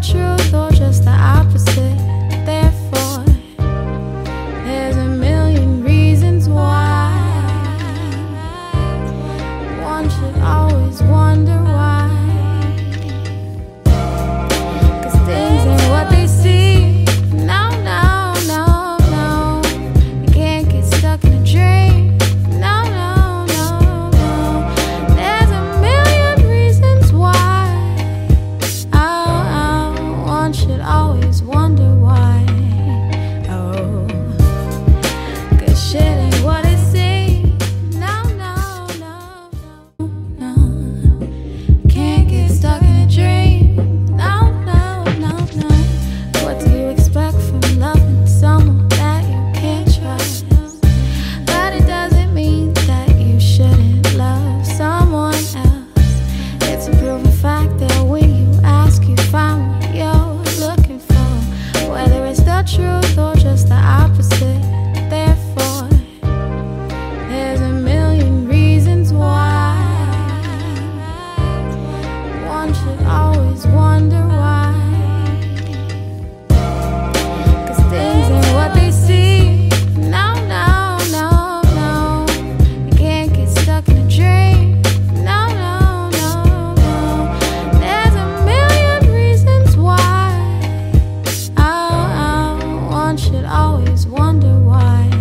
truth or just the opposite. always wonder why.